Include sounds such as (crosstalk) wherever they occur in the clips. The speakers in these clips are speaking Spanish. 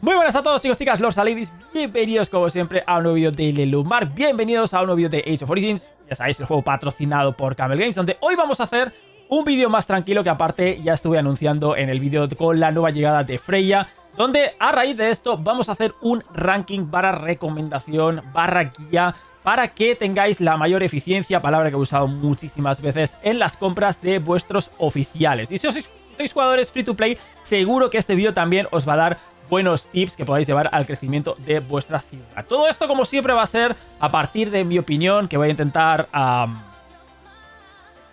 Muy buenas a todos chicos, chicas, los salidis Bienvenidos como siempre a un nuevo vídeo de Lelumar Bienvenidos a un nuevo vídeo de Age of Origins. Ya sabéis, el juego patrocinado por Camel Games Donde hoy vamos a hacer un vídeo más tranquilo que aparte ya estuve anunciando en el vídeo con la nueva llegada de Freya donde a raíz de esto vamos a hacer un ranking barra recomendación barra guía para que tengáis la mayor eficiencia, palabra que he usado muchísimas veces en las compras de vuestros oficiales. Y si sois, sois jugadores free to play, seguro que este vídeo también os va a dar buenos tips que podáis llevar al crecimiento de vuestra ciudad. Todo esto, como siempre, va a ser a partir de mi opinión, que voy a intentar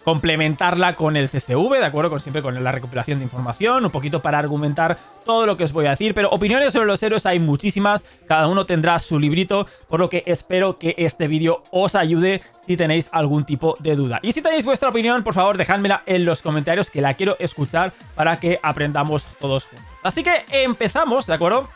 complementarla con el CSV, ¿de acuerdo? Con siempre con la recopilación de información, un poquito para argumentar todo lo que os voy a decir. Pero opiniones sobre los héroes hay muchísimas, cada uno tendrá su librito, por lo que espero que este vídeo os ayude si tenéis algún tipo de duda. Y si tenéis vuestra opinión, por favor, dejádmela en los comentarios, que la quiero escuchar para que aprendamos todos juntos. Así que empezamos, ¿de acuerdo?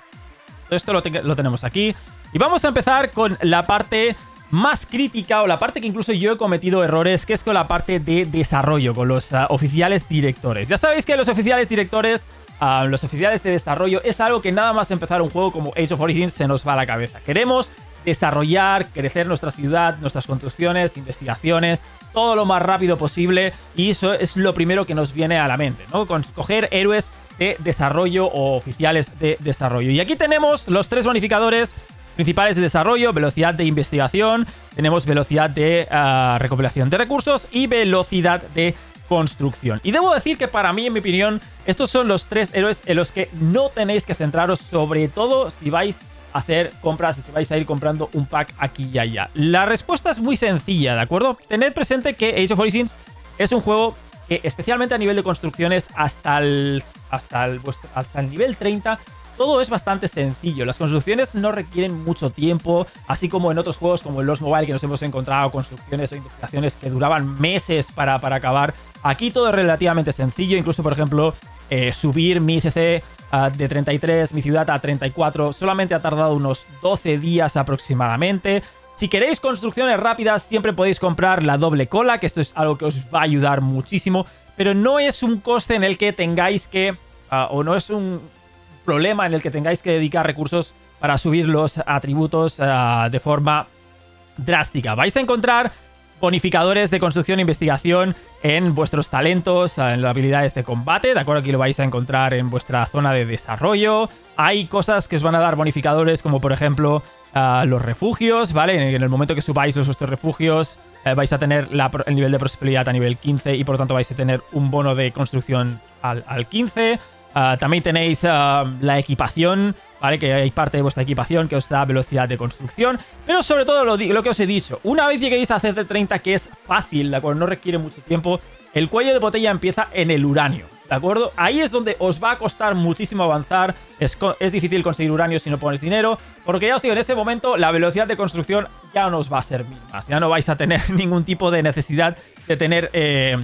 Esto lo, lo, tenemos aquí. Y vamos a empezar con la parte más crítica o la parte que incluso yo he cometido errores, que es con la parte de desarrollo, con los uh, oficiales directores. Ya sabéis que los oficiales directores, uh, los oficiales de desarrollo, es algo que nada más empezar un juego como Age of Origins se nos va a la cabeza. Queremos desarrollar, crecer nuestra ciudad, nuestras construcciones, investigaciones, todo lo más rápido posible y eso es lo primero que nos viene a la mente, ¿no? Con coger héroes de desarrollo o oficiales de desarrollo. Y aquí tenemos los tres bonificadores principales de desarrollo, velocidad de investigación, tenemos velocidad de uh, recopilación de recursos y velocidad de construcción. Y debo decir que para mí, en mi opinión, estos son los tres héroes en los que no tenéis que centraros, sobre todo si vais a hacer compras si vais a ir comprando un pack aquí y allá. La respuesta es muy sencilla, ¿de acuerdo? Tened presente que Age of Origins es un juego que especialmente a nivel de construcciones hasta el, hasta el, hasta el nivel 30 todo es bastante sencillo. Las construcciones no requieren mucho tiempo, así como en otros juegos como en los mobile que nos hemos encontrado construcciones o investigaciones que duraban meses para, para acabar. Aquí todo es relativamente sencillo, incluso por ejemplo eh, subir mi ICC uh, de 33, mi ciudad a 34, solamente ha tardado unos 12 días aproximadamente. Si queréis construcciones rápidas, siempre podéis comprar la doble cola, que esto es algo que os va a ayudar muchísimo, pero no es un coste en el que tengáis que, uh, o no es un problema en el que tengáis que dedicar recursos para subir los atributos uh, de forma drástica. Vais a encontrar bonificadores de construcción e investigación en vuestros talentos, en las habilidades de combate, ¿de acuerdo? Aquí lo vais a encontrar en vuestra zona de desarrollo. Hay cosas que os van a dar bonificadores como por ejemplo uh, los refugios, ¿vale? En el momento que subáis los vuestros refugios eh, vais a tener el nivel de prosperidad a nivel 15 y por lo tanto vais a tener un bono de construcción al, al 15. Uh, también tenéis uh, la equipación, ¿vale? Que hay parte de vuestra equipación que os da velocidad de construcción. Pero sobre todo lo, que os he dicho, una vez lleguéis a CT30, que es fácil, ¿de acuerdo? No requiere mucho tiempo, el cuello de botella empieza en el uranio, ¿de acuerdo? Ahí es donde os va a costar muchísimo avanzar, es, es difícil conseguir uranio si no pones dinero, porque ya os digo, en ese momento la velocidad de construcción ya no os va a servir más, ya no vais a tener (laughs) ningún tipo de necesidad de tener eh,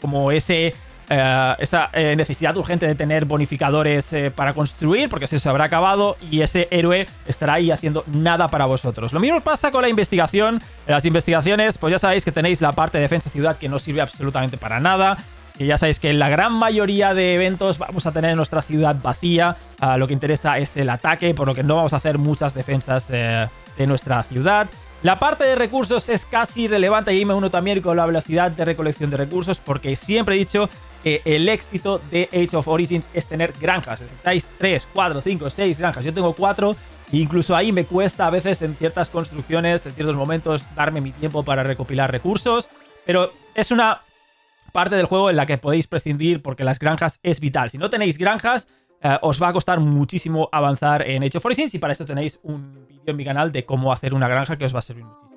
como ese... Uh, esa eh, necesidad urgente de tener bonificadores eh, para construir, porque se habrá acabado y ese héroe estará ahí haciendo nada para vosotros. Lo mismo pasa con la investigación. En las investigaciones, pues ya sabéis que tenéis la parte de defensa ciudad que no sirve absolutamente para nada. Y ya sabéis que en la gran mayoría de eventos vamos a tener nuestra ciudad vacía. Uh, lo que interesa es el ataque, por lo que no vamos a hacer muchas defensas de, de nuestra ciudad. La parte de recursos es casi irrelevante y me uno también con la velocidad de recolección de recursos porque siempre he dicho que el éxito de Age of Origins es tener granjas. Necesitáis 3, 4, 5, 6 granjas. Yo tengo 4 e incluso ahí me cuesta a veces en ciertas construcciones, en ciertos momentos, darme mi tiempo para recopilar recursos. Pero es una parte del juego en la que podéis prescindir porque las granjas es vital. Si no tenéis granjas, Uh, os va a costar muchísimo avanzar en Age of Origins y para eso tenéis un vídeo en mi canal de cómo hacer una granja que os va a servir muchísimo.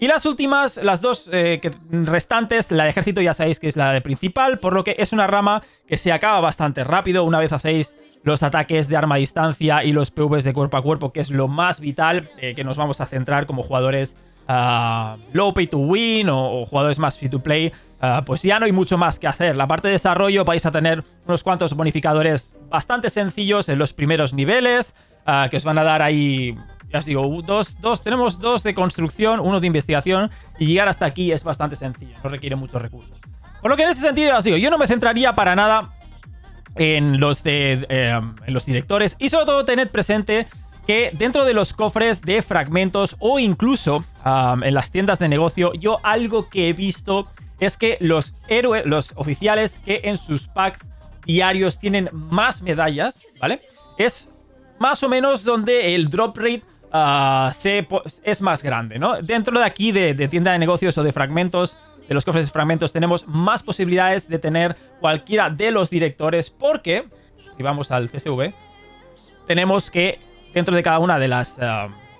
Y las últimas, las dos eh, restantes, la de ejército ya sabéis que es la de principal, por lo que es una rama que se acaba bastante rápido una vez hacéis los ataques de arma a distancia y los PVs de cuerpo a cuerpo, que es lo más vital, eh, que nos vamos a centrar como jugadores uh, low pay to win o, jugadores más free to play, uh, pues ya no hay mucho más que hacer. La parte de desarrollo vais a tener unos cuantos bonificadores bastante sencillos en los primeros niveles. ah, que os van a dar ahí, ya os digo, dos, dos, tenemos dos de construcción, uno de investigación, y llegar hasta aquí es bastante sencillo, no requiere muchos recursos. Por lo que en ese sentido, ya os digo, yo no me centraría para nada en los, de, eh, en los directores y sobre todo tened presente que dentro de los cofres de fragmentos o incluso en las tiendas de negocio, yo algo que he visto es que los héroes, los oficiales que en sus packs diarios tienen más medallas, ¿vale? Es más o menos donde el drop rate uh, se, es más grande, ¿no? Dentro de aquí de, de tienda de negocios o de fragmentos, de los cofres de fragmentos, tenemos más posibilidades de tener cualquiera de los directores porque, si vamos al CSV, tenemos que dentro de cada una de las...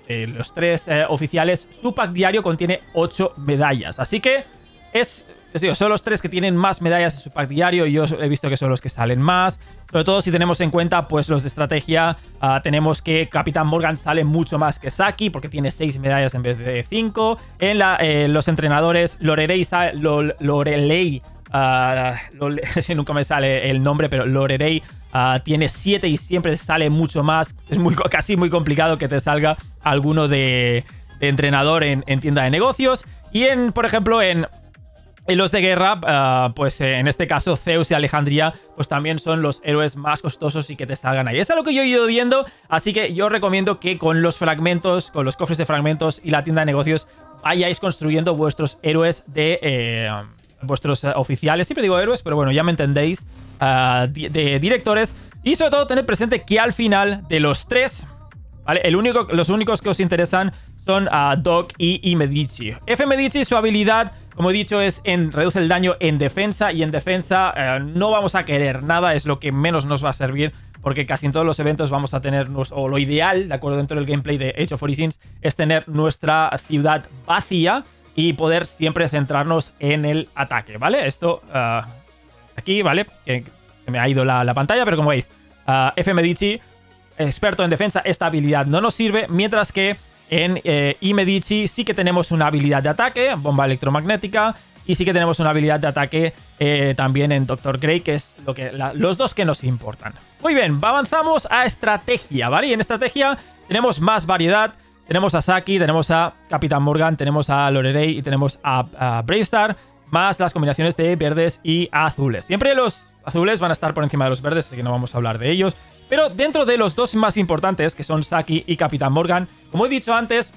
Eh, los tres eh, oficiales, su pack diario contiene 8 medallas. Así que es, son los tres que tienen más medallas en su pack diario yo he visto que son los que salen más. Sobre todo si tenemos en cuenta pues los de estrategia, ah, tenemos que Capitán Morgan sale mucho más que Saki porque tiene 6 medallas en vez de 5. En la, eh, los entrenadores, Lorelei, Lorelei uh, (laughs) nunca me sale el nombre, pero Lorelei Ah, tiene 7 y siempre sale mucho más. Es muy, casi muy complicado que te salga alguno de, entrenador en, tienda de negocios. Y en, por ejemplo, en, los de guerra, ah, pues eh, en este caso Zeus y Alejandría, pues también son los héroes más costosos y que te salgan ahí. Es algo que yo he ido viendo, así que yo recomiendo que con los fragmentos, con los cofres de fragmentos y la tienda de negocios, vayáis construyendo vuestros héroes de... Eh, vuestros eh, oficiales. Siempre digo héroes, pero bueno, ya me entendéis. Ah, de directores. Y sobre todo tener presente que al final de los tres, ¿vale? El único, los únicos que os interesan son a Doc y, Medici. F Medici, su habilidad, como he dicho, es en reduce el daño en defensa. Y en defensa eh, no vamos a querer nada, es lo que menos nos va a servir. Porque casi en todos los eventos vamos a tener, o lo ideal, de acuerdo, dentro del gameplay de Age of Origins, es tener nuestra ciudad vacía y poder siempre centrarnos en el ataque, ¿vale? Esto uh, aquí, ¿vale? Que se me ha ido la, pantalla, pero como veis, uh, F. Medici, experto en defensa, esta habilidad no nos sirve, mientras que en eh, I. Medici sí que tenemos una habilidad de ataque, bomba electromagnética, y sí que tenemos una habilidad de ataque eh, también en Doctor Grey, que es lo que, los dos que nos importan. Muy bien, avanzamos a estrategia, ¿vale? Y en estrategia tenemos más variedad, tenemos a Saki, tenemos a Capitán Morgan, tenemos a Lorelei y tenemos a, a Bravestar, más las combinaciones de verdes y azules. Siempre los azules van a estar por encima de los verdes, así que no vamos a hablar de ellos. Pero dentro de los dos más importantes, que son Saki y Capitán Morgan, como he dicho antes,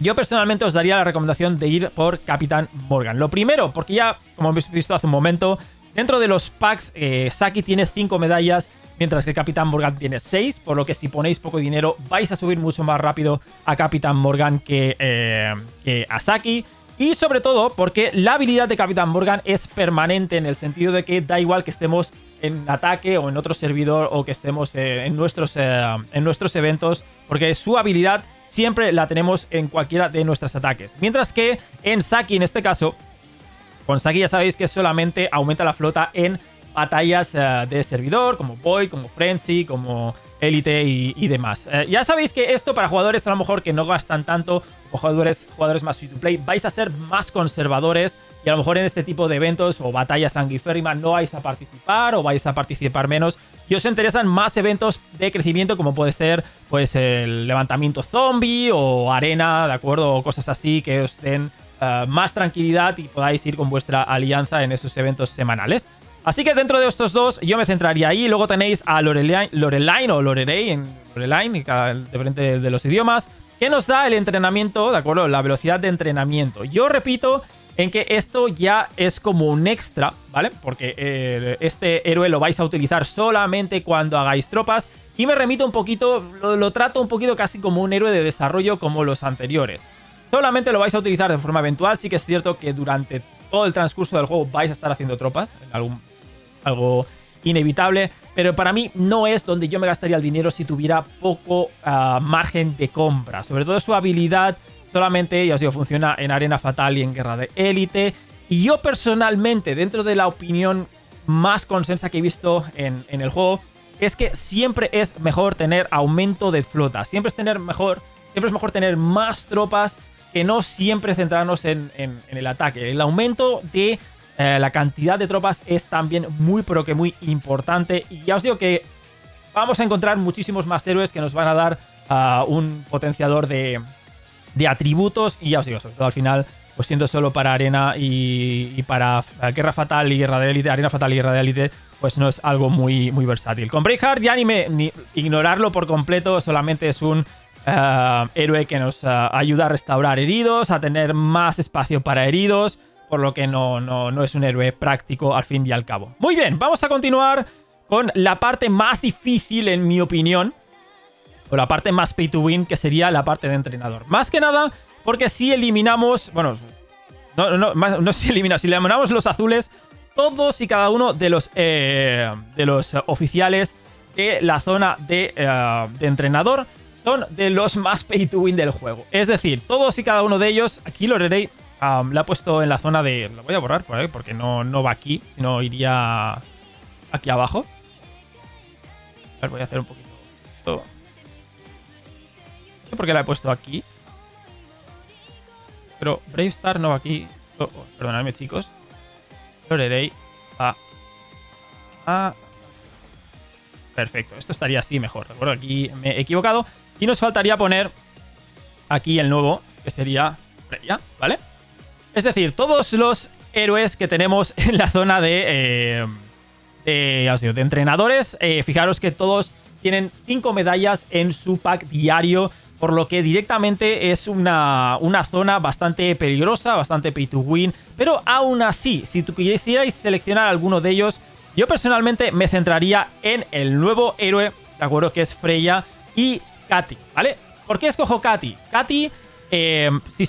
yo personalmente os daría la recomendación de ir por Capitán Morgan. Lo primero, porque ya, como habéis visto hace un momento, dentro de los packs, eh, Saki tiene 5 medallas mientras que Capitán Morgan tiene 6, por lo que si ponéis poco dinero vais a subir mucho más rápido a Capitán Morgan que, eh, a Saki. Y sobre todo porque la habilidad de Capitán Morgan es permanente en el sentido de que da igual que estemos en ataque o en otro servidor o que estemos eh, en, nuestros, eh, en nuestros eventos, porque su habilidad siempre la tenemos en cualquiera de nuestros ataques. Mientras que en Saki, en este caso, con Saki ya sabéis que solamente aumenta la flota en batallas eh, de servidor, como Void, como Frenzy, como Elite y, demás. Eh, ya sabéis que esto para jugadores a lo mejor que no gastan tanto, o jugadores, jugadores más free to play, vais a ser más conservadores y a lo mejor en este tipo de eventos o batallas sanguiférrimas no vais a participar o vais a participar menos y os interesan más eventos de crecimiento como puede ser pues el levantamiento zombie o arena, ¿de acuerdo? O cosas así que os den eh, más tranquilidad y podáis ir con vuestra alianza en esos eventos semanales. Así que dentro de estos dos yo me centraría ahí. Luego tenéis a Loreline, o Lorelei en Loreline, diferente de los idiomas, que nos da el entrenamiento, ¿de acuerdo? La velocidad de entrenamiento. Yo repito en que esto ya es como un extra, ¿vale? Porque eh, este héroe lo vais a utilizar solamente cuando hagáis tropas. Y me remito un poquito, lo, lo trato un poquito casi como un héroe de desarrollo como los anteriores. Solamente lo vais a utilizar de forma eventual. Sí que es cierto que durante todo el transcurso del juego vais a estar haciendo tropas en algún algo inevitable, pero para mí no es donde yo me gastaría el dinero si tuviera poco ah, margen de compra. Sobre todo su habilidad solamente, ya os digo, funciona en Arena Fatal y en Guerra de Élite. Y yo personalmente, dentro de la opinión más consensa que he visto en, el juego, es que siempre es mejor tener aumento de flota. Siempre es tener mejor. Siempre es mejor tener más tropas que no siempre centrarnos en el ataque. El aumento de eh, la cantidad de tropas es también muy, pero que muy importante. Y ya os digo que vamos a encontrar muchísimos más héroes que nos van a dar ah, un potenciador de, de atributos. Y ya os digo, sobre todo al final, pues siendo solo para arena y, y para eh, guerra fatal y guerra de élite, arena fatal y guerra de élite, pues no es algo muy, muy versátil. Con Braveheart ya ni, me, ni ignorarlo por completo, solamente es un eh, héroe que nos ayuda a restaurar heridos, a tener más espacio para heridos, por lo que no, no, no es un héroe práctico al fin y al cabo. Muy bien, vamos a continuar con la parte más difícil en mi opinión, o la parte más pay to win, que sería la parte de entrenador. Más que nada, porque si eliminamos, bueno, no, no, no, no si eliminamos, si eliminamos los azules, todos y cada uno de los, eh, de los oficiales de la zona de, eh, de, entrenador son de los más pay to win del juego. Es decir, todos y cada uno de ellos, aquí Lorelei um, la ha puesto en la zona de... Lo voy a borrar por ahí porque no, no va aquí, sino iría aquí abajo. A ver, voy a hacer un poquito... No sé por qué la he puesto aquí. Pero Brave Star no va aquí. Oh, oh, perdonadme, chicos. Lorelei va a... Perfecto, esto estaría así mejor. De acuerdo, aquí me he equivocado. Y nos faltaría poner aquí el nuevo, que sería Freya, ¿vale? Es decir, todos los héroes que tenemos (laughs) en la zona de... Eh, de, de entrenadores, eh, fijaros que todos tienen 5 medallas en su pack diario por lo que directamente es una, una, zona bastante peligrosa, bastante pay to win, pero aún así, si tú quisierais seleccionar alguno de ellos, yo personalmente me centraría en el nuevo héroe, ¿de acuerdo? Que es Freya y Katy, ¿vale? ¿Por qué escojo Katy? Katy, eh, si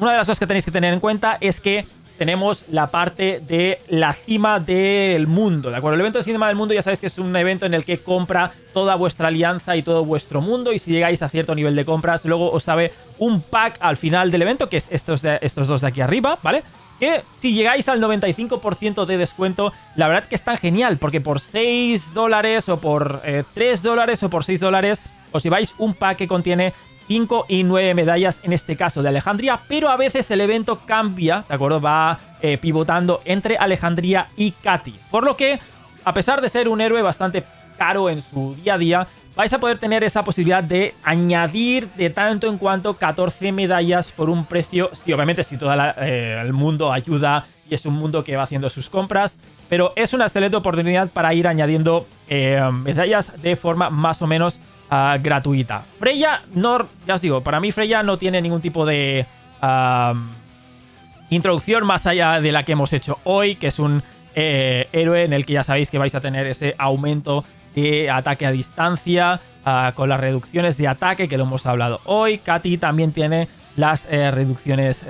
una de las cosas que tenéis que tener en cuenta es que tenemos la parte de la cima del mundo, ¿de acuerdo? El evento de cima del mundo ya sabéis que es un evento en el que compra toda vuestra alianza y todo vuestro mundo y si llegáis a cierto nivel de compras, luego os sabe un pack al final del evento, que es estos, estos dos de aquí arriba, ¿vale? Que si llegáis al 95% de descuento, la verdad que es tan genial, porque por 6 dólares o por eh, 3 dólares o por 6 dólares os lleváis un pack que contiene 5 y 9 medallas en este caso de Alejandría, pero a veces el evento cambia, ¿de acuerdo? Va eh, pivotando entre Alejandría y Katy. Por lo que, a pesar de ser un héroe bastante caro en su día a día, vais a poder tener esa posibilidad de añadir de tanto en cuanto 14 medallas por un precio, sí, obviamente si todo eh, el mundo ayuda y es un mundo que va haciendo sus compras, pero es una excelente oportunidad para ir añadiendo eh, medallas de forma más o menos uh, gratuita. Freya, no, ya os digo, para mí Freya no tiene ningún tipo de uh, introducción más allá de la que hemos hecho hoy, que es un eh, héroe en el que ya sabéis que vais a tener ese aumento de ataque a distancia uh, con las reducciones de ataque que lo hemos hablado hoy. Katy también tiene las eh, reducciones...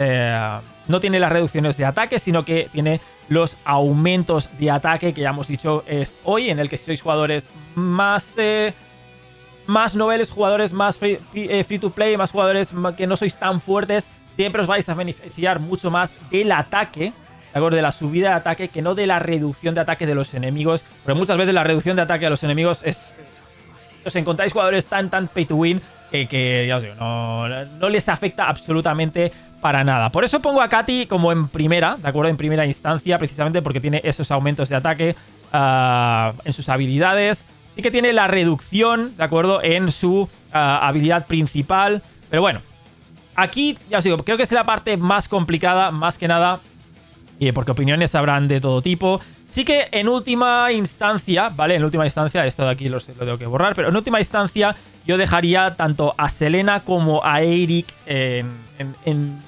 no tiene las reducciones de ataque, sino que tiene los aumentos de ataque que ya hemos dicho es hoy, en el que si sois jugadores más... Eh, más noveles, jugadores más free, eh, to play, más jugadores que no sois tan fuertes, siempre os vais a beneficiar mucho más del ataque, ¿de la subida de ataque que no de la reducción de ataque de los enemigos. Pero muchas veces la reducción de ataque a los enemigos es... Os encontráis jugadores tan, tan pay to win que, ya os digo, no les afecta absolutamente para nada. Por eso pongo a Katy como en primera, ¿de acuerdo? En primera instancia, precisamente porque tiene esos aumentos de ataque uh, en sus habilidades. Sí que tiene la reducción, ¿de acuerdo? En su uh, habilidad principal. Pero bueno, aquí, ya os digo, creo que es la parte más complicada, más que nada, y porque opiniones habrán de todo tipo. Sí que en última instancia, ¿vale? En última instancia, esto de aquí lo, tengo que borrar, pero en última instancia yo dejaría tanto a Selena como a Eric en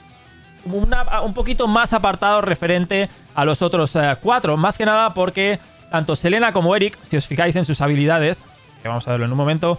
una, un poquito más apartado referente a los otros uh, cuatro. Más que nada porque tanto Selena como Eric, si os fijáis en sus habilidades, que vamos a verlo en un momento,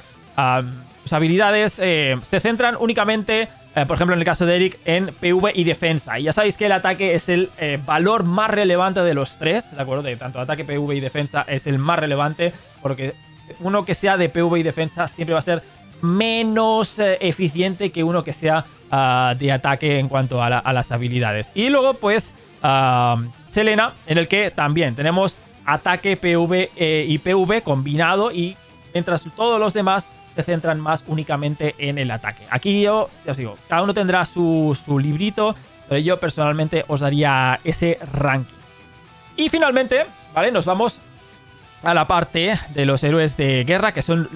sus habilidades eh, se centran únicamente, eh, por ejemplo en el caso de Eric, en PV y defensa. Y ya sabéis que el ataque es el eh, valor más relevante de los tres, ¿de acuerdo? De tanto ataque, PV y defensa es el más relevante, porque uno que sea de PV y defensa siempre va a ser menos eh, eficiente que uno que sea uh, de ataque en cuanto a, la, a, las habilidades. Y luego, pues, uh, Selena, en el que también tenemos ataque PV eh, y PV combinado y mientras todos los demás se centran más únicamente en el ataque. Aquí yo, ya os digo, cada uno tendrá su, su librito, pero yo personalmente os daría ese ranking. Y finalmente, ¿vale? Nos vamos a la parte de los héroes de guerra, que son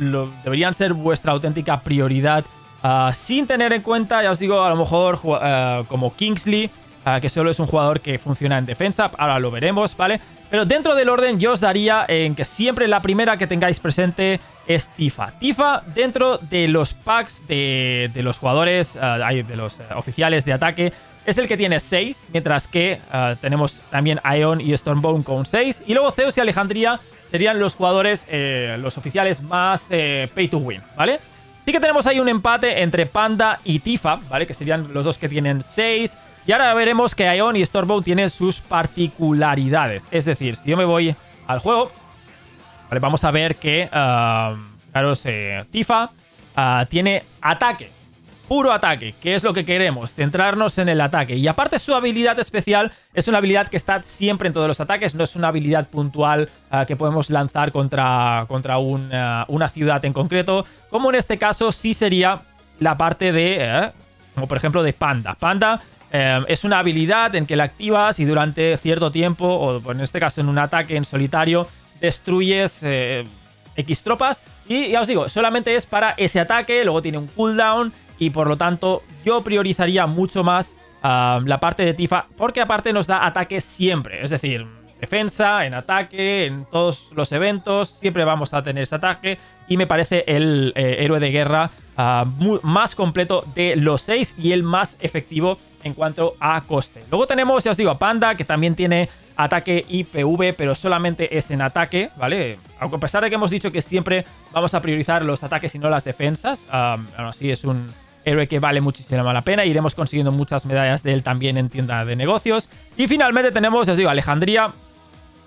deberían ser vuestra auténtica prioridad, ah, sin tener en cuenta, ya os digo, a lo mejor ah, como Kingsley, ah, que solo es un jugador que funciona en defensa, ahora lo veremos, ¿vale? Pero dentro del orden yo os daría en que siempre la primera que tengáis presente es Tifa. Tifa dentro de los packs de, los jugadores, de los oficiales de ataque, es el que tiene 6, mientras que tenemos también Ion y Stormbone con 6. Y luego Zeus y Alejandría serían los jugadores, eh, los oficiales más eh, pay to win, ¿vale? Sí que tenemos ahí un empate entre Panda y Tifa, ¿vale? Que serían los dos que tienen 6. Y ahora veremos que Ion y Stormbow tienen sus particularidades. Es decir, si yo me voy al juego, ¿vale? Vamos a ver que, uh, Tifa ah, tiene ataque puro ataque, que es lo que queremos, centrarnos en el ataque. Y aparte su habilidad especial es una habilidad que está siempre en todos los ataques, no es una habilidad puntual eh, que podemos lanzar contra, contra eh, una ciudad en concreto, como en este caso sí sería la parte de, eh, como por ejemplo de Panda. Panda es una habilidad en que la activas y durante cierto tiempo, o en este caso en un ataque en solitario, destruyes... X tropas y ya os digo, solamente es para ese ataque, luego tiene un cooldown y por lo tanto yo priorizaría mucho más ah, la parte de Tifa porque aparte nos da ataque siempre, es decir, defensa, en ataque, en todos los eventos, siempre vamos a tener ese ataque y me parece el eh, héroe de guerra ah, más completo de los seis y el más efectivo en cuanto a coste. Luego tenemos, ya os digo, a Panda, que también tiene ataque y PV, pero solamente es en ataque, ¿vale? Aunque a pesar de que hemos dicho que siempre vamos a priorizar los ataques y no las defensas, aún así es un, héroe que vale muchísimo la pena. Iremos consiguiendo muchas medallas de él también en tienda de negocios. Y finalmente tenemos, os digo, Alejandría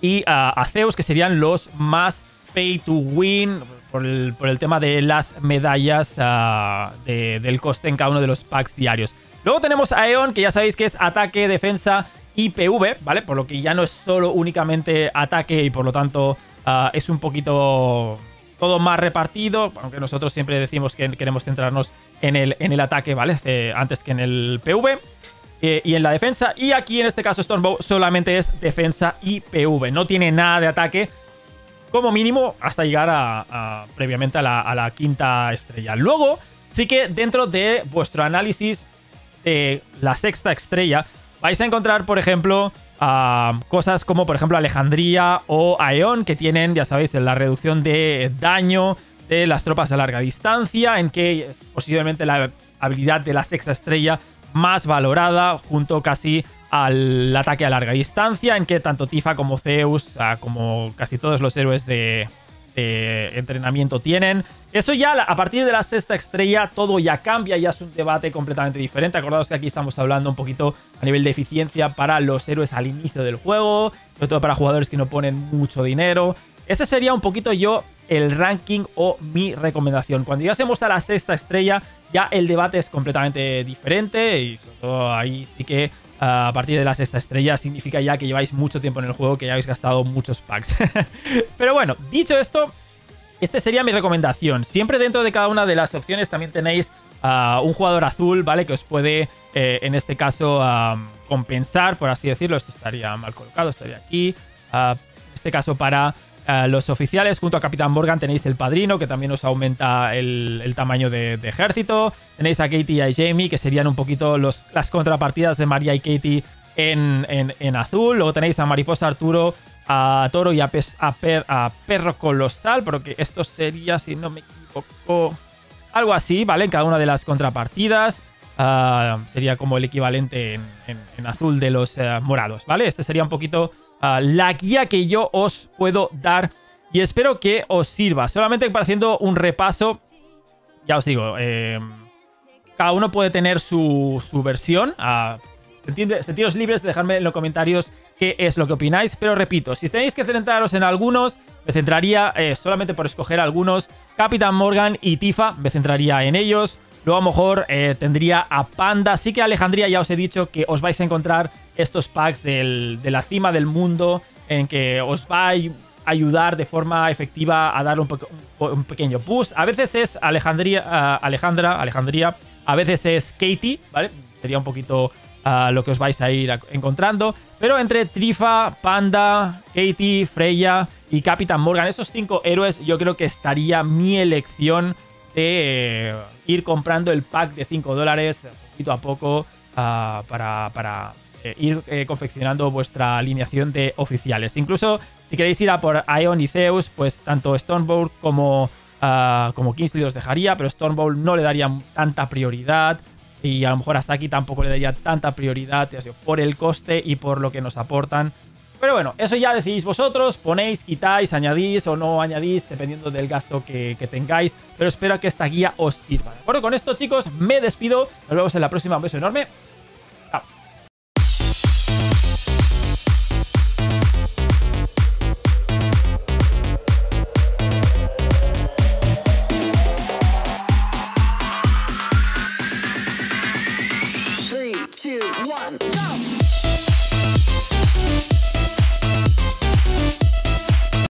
y a Zeus, que serían los más pay to win por el, tema de las medallas ah, del coste en cada uno de los packs diarios. Luego tenemos a Eon, que ya sabéis que es ataque, defensa y PV, ¿vale? Por lo que ya no es solo únicamente ataque y por lo tanto ah, es un poquito todo más repartido, aunque nosotros siempre decimos que queremos centrarnos en el, en el ataque, ¿vale? Eh, antes que en el PV. Eh, y en la defensa. Y aquí en este caso Stormbow solamente es defensa y PV. No tiene nada de ataque. Como mínimo hasta llegar a, previamente a la, a la, quinta estrella. Luego, sí que dentro de vuestro análisis de la sexta estrella, vais a encontrar, por ejemplo, cosas como por ejemplo Alejandría o Aeon que tienen, ya sabéis, la reducción de daño de las tropas a larga distancia, en que es posiblemente la habilidad de la sexta estrella más valorada junto casi al ataque a larga distancia, en que tanto Tifa como Zeus, como casi todos los héroes de, entrenamiento tienen. Eso ya a partir de la sexta estrella todo ya cambia, ya es un debate completamente diferente. Acordaos que aquí estamos hablando un poquito a nivel de eficiencia para los héroes al inicio del juego, sobre todo para jugadores que no ponen mucho dinero. Ese sería un poquito yo el ranking o mi recomendación. Cuando ya llegásemos a la sexta estrella, ya el debate es completamente diferente y sobre todo ahí sí que a partir de la sexta estrella significa ya que lleváis mucho tiempo en el juego, que ya habéis gastado muchos packs. (laughs) Pero bueno, dicho esto, esta sería mi recomendación. Siempre dentro de cada una de las opciones también tenéis uh, un jugador azul, ¿vale? Que os puede, eh, en este caso, um, compensar, por así decirlo. Esto estaría mal colocado, estaría aquí. En este caso, para eh, los oficiales, junto a Capitán Morgan, tenéis el padrino, que también os aumenta el, tamaño de, ejército. Tenéis a Katie y a Jamie, que serían un poquito los, las contrapartidas de María y Katie en, azul. Luego tenéis a Mariposa Arturo, a Toro y a, a, Perro Colosal, porque esto sería, si no me equivoco, algo así, ¿vale? En cada una de las contrapartidas. Ah, sería como el equivalente en, azul de los eh, morados, ¿vale? Este sería un poquito la guía que yo os puedo dar y espero que os sirva. Solamente para haciendo un repaso, ya os digo, em, cada uno puede tener su, versión. Uh, sentiros libres de dejarme en los comentarios qué es lo que opináis. Pero repito, si tenéis que centraros en algunos, me centraría eh, solamente por escoger algunos. Capitán Morgan y Tifa, me centraría en ellos. Luego a lo mejor eh, tendría a Panda. Sí que Alejandría ya os he dicho que os vais a encontrar estos packs de la cima del mundo en que os va a ayudar de forma efectiva a dar un, pequeño boost. A veces es Alejandría, Alejandra, Alejandría, a veces es Katie, ¿vale? Sería un poquito ah, lo que os vais a ir encontrando. Pero entre Trifa, Panda, Katie, Freya y Capitán Morgan. Esos cinco héroes yo creo que estaría mi elección de eh, ir comprando el pack de 5 dólares poquito a poco ah, para, para eh, ir eh, confeccionando vuestra alineación de oficiales. Incluso si queréis ir a por Ion y Zeus, pues tanto Stormbolt como, ah, como Kingsley los dejaría, pero Stormbolt no le daría tanta prioridad. Y a lo mejor a Saki tampoco le daría tanta prioridad por el coste y por lo que nos aportan. Pero bueno, eso ya decidís vosotros, ponéis, quitáis, añadís o no añadís, dependiendo del gasto que, tengáis. Pero espero que esta guía os sirva. ¿De acuerdo? Con esto, chicos, me despido. Nos vemos en la próxima. Un beso enorme.